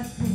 about